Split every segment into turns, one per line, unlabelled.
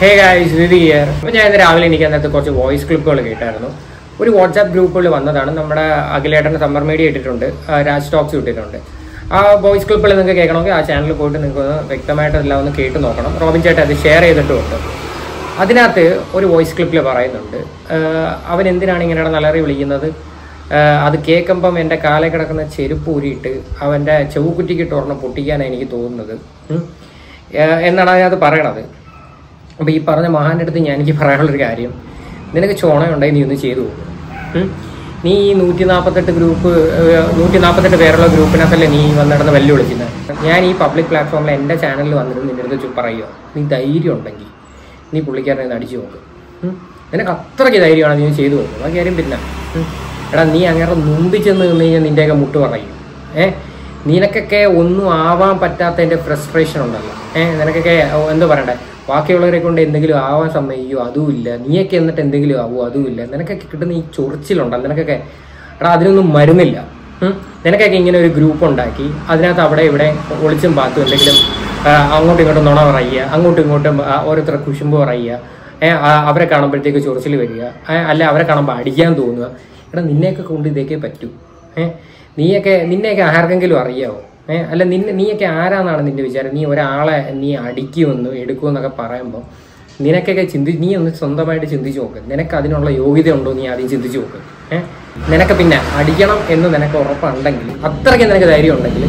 Hey guys ഇത് year അപ്പോൾ ഞാൻ ഇന്ന് രാവിലെ എനിക്ക് അതിനകത്ത് കുറച്ച് വോയിസ് ക്ലിപ്പുകൾ കേട്ടായിരുന്നു. ഒരു വാട്സാപ്പ് ഗ്രൂപ്പുകൾ വന്നതാണ്. നമ്മുടെ അഖിലേട്ടൻ സമ്മർ മീഡിയ ഇട്ടിട്ടുണ്ട്. രാജ് ടോക്സ് ഇട്ടിട്ടുണ്ട്. ആ വോയിസ് ക്ലിപ്പുകൾ നിങ്ങൾക്ക് കേൾക്കണമെങ്കിൽ ആ ചാനലിൽ പോയിട്ട് നിങ്ങൾക്ക് ഒന്ന് വ്യക്തമായിട്ട് എല്ലാം ഒന്ന് കേട്ട് നോക്കണം. റോബിൻ ചേട്ടൻ അത് ഷെയർ ചെയ്തിട്ടുമുണ്ട്. അതിനകത്ത് ഒരു വോയിസ് ക്ലിപ്പിൽ പറയുന്നുണ്ട്. അവൻ എന്തിനാണ് ഇങ്ങനെ നല്ലറി വിളിക്കുന്നത്? അത് കേൾക്കുമ്പം എന്റെ കാലെ കിടക്കുന്ന ചെരുപ്പ് ഊരിയിട്ട് അവന്റെ ചെവുക്കുറ്റിക്ക് ഒരെണ്ണം പൊട്ടിക്കാനാണ് എനിക്ക് തോന്നുന്നത്. എന്നാണ് അതിനകത്ത് പറയണത്. അപ്പോൾ ഈ പറഞ്ഞ മഹാന്റെ അടുത്ത് ഞാൻ എനിക്ക് പറയാനുള്ളൊരു കാര്യം. നിനക്ക് ചോണയുണ്ടെങ്കിൽ നീ ഒന്ന് ചെയ്തു നീ ഈ നൂറ്റി നാൽപ്പത്തെട്ട് ഗ്രൂപ്പ് നൂറ്റി നാൽപ്പത്തെട്ട് പേരുള്ള ഗ്രൂപ്പിനകത്തല്ലേ നീ വന്നിടന്ന് വെല്ലുവിളിക്കുന്നത് ഞാൻ ഈ പബ്ലിക് പ്ലാറ്റ്ഫോമിൽ എന്റെ ചാനലിൽ വന്നിട്ട് നിന്റെ അടുത്ത് പറയുമോ നീ ധൈര്യം ഉണ്ടെങ്കിൽ നീ പുള്ളിക്കാരനെ അടിച്ചു നോക്ക്. നിനക്ക് അത്രയ്ക്ക് ധൈര്യമാണ് നീ ചെയ്തു നോക്കും. ആ കാര്യം പിന്നെ എടാ നീ അങ്ങനെ മുമ്പിൽ ചെന്ന് നിന്ന് കഴിഞ്ഞാൽ നിന്റെയൊക്കെ മുട്ട് പറയും ഏ? നിനക്കൊക്കെ ഒന്നും ആവാൻ പറ്റാത്തതിന്റെ ഫ്രസ്ട്രേഷൻ ഉണ്ടല്ലോ. ഏ നിനക്കൊക്കെ എന്താ പറയണ്ടേ? ബാക്കിയുള്ളവരെ കൊണ്ട് എന്തെങ്കിലും ആവാൻ സമ്മതിക്കോ? അതുമില്ല നീയൊക്കെ എന്നിട്ട് എന്തെങ്കിലും ആവുമോ അതുമില്ല നിനക്കൊക്കെ കിട്ടുന്ന ഈ ചൊറിച്ചിലുണ്ടല്ലോ നിനക്കൊക്കെ എടാ അതിനൊന്നും മരുന്നില്ല. നിനക്കൊക്കെ ഇങ്ങനെ ഒരു ഗ്രൂപ്പ് ഉണ്ടാക്കി അതിനകത്ത് അവിടെ ഇവിടെ ഒളിച്ചും പാത്തും എന്തെങ്കിലും അങ്ങോട്ടും ഇങ്ങോട്ടും നുണ പറയുക അങ്ങോട്ടും ഇങ്ങോട്ടും ഓരോരുത്തർ കുശുമ്പ് പറയുക അവരെ കാണുമ്പോഴത്തേക്ക് ചൊറിച്ചിൽ വരിക അല്ല അവരെ കാണുമ്പോൾ അടിക്കാൻ തോന്നുക. എടാ നിന്നെയൊക്കെ കൊണ്ട് ഇതൊക്കെ പറ്റൂ. ഏ? നീയൊക്കെ നിന്നെയൊക്കെ ആർക്കെങ്കിലും അറിയാവോ? ഏഹ് അല്ല നിന്നെ നീയൊക്കെ ആരാന്നാണ് നിന്റെ വിചാരം? നീ ഒരാളെ നീ അടിക്കുമെന്ന് എടുക്കുമെന്നൊക്കെ പറയുമ്പോൾ നിനക്കൊക്കെ ചിന്തി നീ ഒന്ന് സ്വന്തമായിട്ട് ചിന്തിച്ച് നോക്ക്. നിനക്ക് അതിനുള്ള യോഗ്യത ഉണ്ടോ നീ ആദ്യം ചിന്തിച്ച് നോക്ക്. ഏഹ് നിനക്ക് പിന്നെ അടിക്കണം എന്ന് നിനക്ക് ഉറപ്പുണ്ടെങ്കിൽ അത്രയ്ക്ക് നിനക്ക് ധൈര്യം ഉണ്ടെങ്കിൽ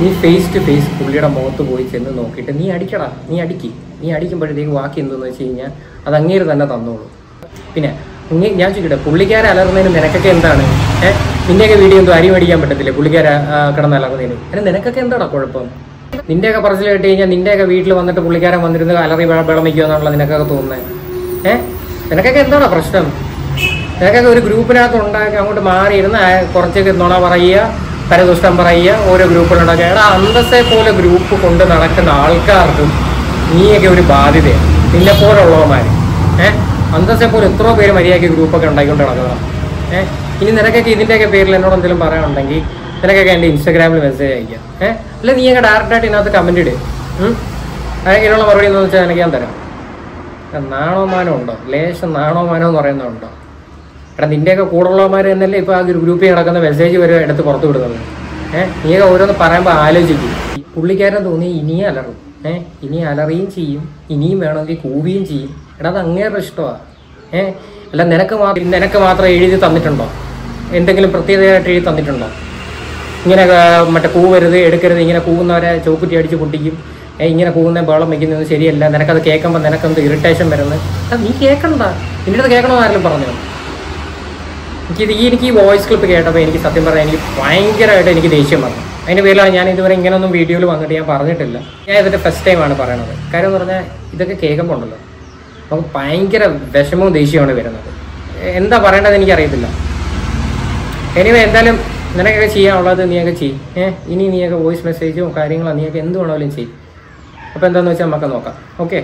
നീ ഫേസ് ടു ഫേസ് പുള്ളിയുടെ മുഖത്ത് പോയി ചെന്ന് നോക്കിയിട്ട് നീ അടിക്കടാ നീ അടിക്ക്. നീ അടിക്കുമ്പോഴത്തേക്ക് ബാക്കി എന്തെന്ന് വെച്ച് കഴിഞ്ഞാൽ അത് അങ്ങേര് തന്നെ തന്നോളൂ. പിന്നെ ഞാൻ ചോദിക്കട്ടെ പുള്ളിക്കാരെ അലറുന്നതിന് നിനക്കൊക്കെ എന്താണ്? ഏഹ് നിന്റെയൊക്കെ വീഡിയോ എന്തോ അരി മേടിക്കാൻ പറ്റത്തില്ലേ? പുള്ളിക്കാരെ കിടന്ന് അലറുന്നതിന് അതിന് നിനക്കൊക്കെ എന്താടാ കുഴപ്പം? നിന്റെയൊക്കെ പറച്ചിൽ കേട്ട് കഴിഞ്ഞാൽ നിന്റെയൊക്കെ വീട്ടിൽ വന്നിട്ട് പുള്ളിക്കാരൻ വന്നിരുന്ന് അലറി വിളമിക്കുക എന്നുള്ള നിനക്കൊക്കെ തോന്നുന്നത് ഏഹ് നിനക്കൊക്കെ എന്താണ് പ്രശ്നം? നിനക്കൊക്കെ ഒരു ഗ്രൂപ്പിനകത്ത് ഉണ്ടാക്കി അങ്ങോട്ട് മാറിയിരുന്ന് കുറച്ചൊക്കെ നുണ പറയുക പരദുഷ്ടം പറയുക ഓരോ ഗ്രൂപ്പിലുണ്ടാക്കുക എടാ അന്തസ്സെ പോലെ ഗ്രൂപ്പ് കൊണ്ട് നടക്കുന്ന ആൾക്കാർക്കും നീയൊക്കെ ഒരു ബാധ്യതയാണ് നിന്നെ പോലുള്ളവന്മാർ ഏഹ് അന്തസ്സെ പോലെ എത്രയോ പേര് മര്യാദയ്ക്ക് ഗ്രൂപ്പൊക്കെ ഉണ്ടാക്കിക്കൊണ്ട് നടക്കുക ഏഹ് ഇനി നിനക്കൊക്കെ ഇതിന്റെയൊക്കെ പേരിൽ എന്നോട് എന്തെങ്കിലും പറയാനുണ്ടെങ്കിൽ നിനക്കൊക്കെ എന്റെ ഇൻസ്റ്റാഗ്രാമിൽ മെസ്സേജ് അയക്കാം ഏഹ് അല്ല നീയൊക്കെ ഡയറക്റ്റായിട്ട് ഇതിനകത്ത് കമന്റ് ഇട്. അതിനുള്ള മറുപടി എന്ന് വെച്ചാൽ എനിക്ക് ഞാൻ തരാം. നാണോമാനം ഉണ്ടോ? ലേശം നാണോമാനം എന്ന് പറയുന്നുണ്ടോ എടാ നിന്റെയൊക്കെ കൂടുള്ളവന്മാർ തന്നെയല്ലേ ഇപ്പോൾ ആ ഗ്രൂപ്പിൽ നടക്കുന്ന മെസ്സേജ് വരെ എടുത്ത് പുറത്തു വിടുന്നത്. ഏഹ് നീയൊക്കെ ഓരോന്ന് പറയുമ്പോൾ ആലോചിക്കും. പുള്ളിക്കാരൻ തോന്നി ഇനിയും അലറും. ഏഹ് ഇനി അലറിയും ചെയ്യും ഇനിയും വേണമെങ്കിൽ കൂവുകയും ചെയ്യും. എടാ അത് അങ്ങേറെ ഇഷ്ടമാണ് ഏഹ് അല്ല നിനക്ക് മാത്രം നിനക്ക് മാത്രം എഴുതി തന്നിട്ടുണ്ടോ? എന്തെങ്കിലും പ്രത്യേകതയായിട്ട് എഴുതി തന്നിട്ടുണ്ടോ? ഇങ്ങനെ മറ്റേ കൂവരുത് എടുക്കരുത് ഇങ്ങനെ കൂവുന്നവരെ ചോക്കുറ്റി അടിച്ച് പൊട്ടിക്കും. ഇങ്ങനെ കൂവുന്ന ബഹളം വയ്ക്കുന്നത് ശരിയല്ല. നിനക്കത് കേൾക്കുമ്പോൾ നിനക്കെന്ത് ഇറിറ്റേഷൻ വരുന്നത് നീ കേൾക്കണ്ട നിന്റെ അടുത്ത് കേൾക്കണമെന്ന് ആരെങ്കിലും പറഞ്ഞോ? എനിക്കിത് ഈ എനിക്ക് ഈ വോയിസ് ക്ലിപ്പ് കേട്ടപ്പോൾ എനിക്ക് സത്യം പറഞ്ഞാൽ എനിക്ക് ഭയങ്കരമായിട്ട് എനിക്ക് ദേഷ്യം വന്നു. അതിന്റെ പേരിലാണ് ഞാൻ ഇതുവരെ ഇങ്ങനെയൊന്നും വീഡിയോയിൽ വന്നിട്ട് ഞാൻ പറഞ്ഞിട്ടില്ല. ഞാൻ ഇതിന്റെ ഫസ്റ്റ് ടൈമാണ് പറയണത്. കാര്യം എന്ന് പറഞ്ഞാൽ ഇതൊക്കെ കേൾക്കുമ്പോൾ ഉണ്ടല്ലോ നമുക്ക് ഭയങ്കര വിഷമവും ദേഷ്യമാണ് വരുന്നത്. എന്താ പറയേണ്ടത് എനിക്കറിയത്തില്ല. എനിവേ എന്തായാലും നിനക്കൊക്കെ ചെയ്യാനുള്ളത് നീയൊക്കെ ചെയ്യും ഏഹ് ഇനി നീയൊക്കെ വോയിസ് മെസ്സേജോ കാര്യങ്ങളോ നീയൊക്കെ എന്ത് വേണമെങ്കിലും ചെയ്യും അപ്പോൾ എന്താണെന്ന് വെച്ചാൽ നമുക്ക് നോക്കാം. ഓക്കെ